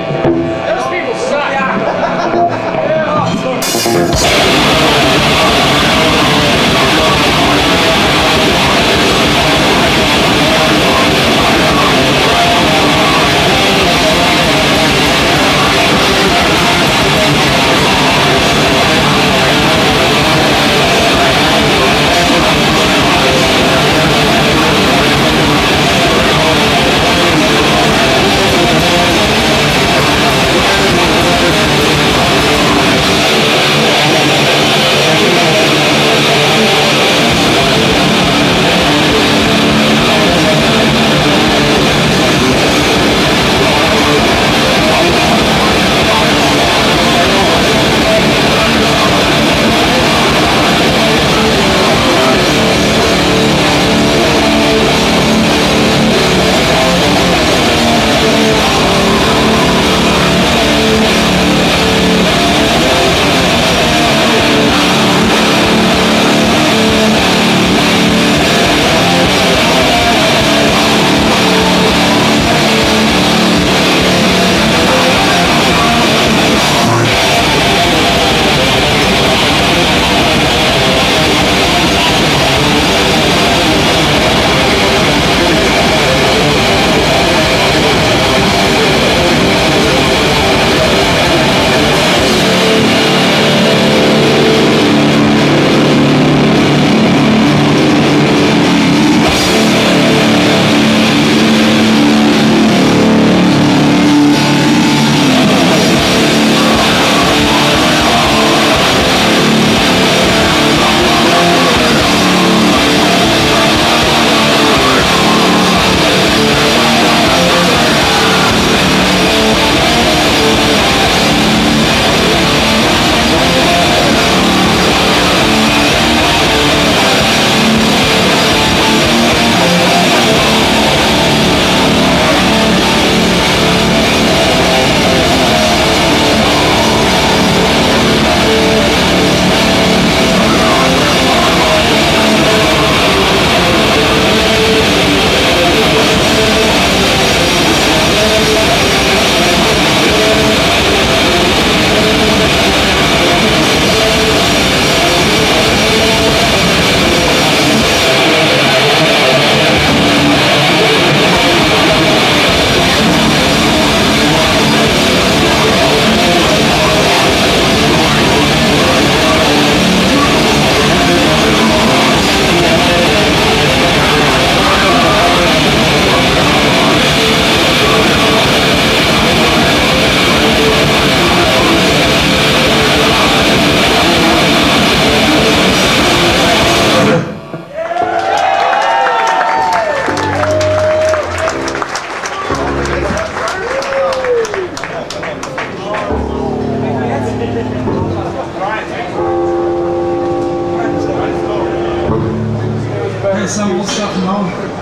Those people suck. Hey, some old stuff now.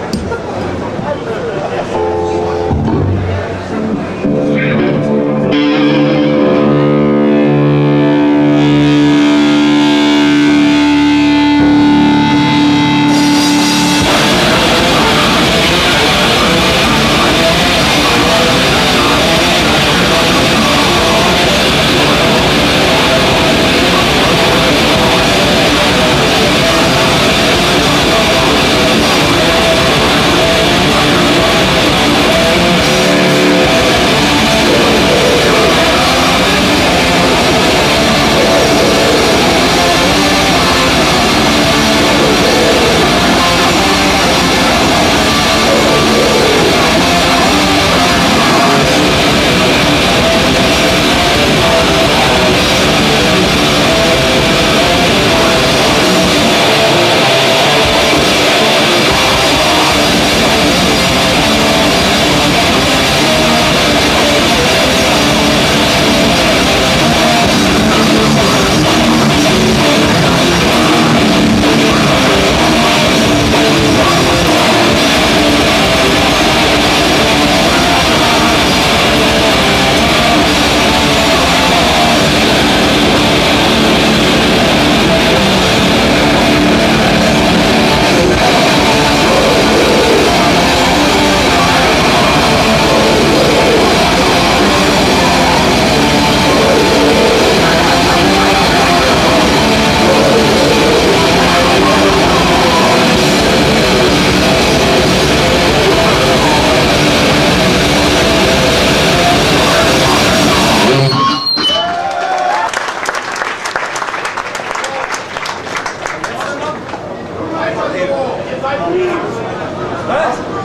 Huh?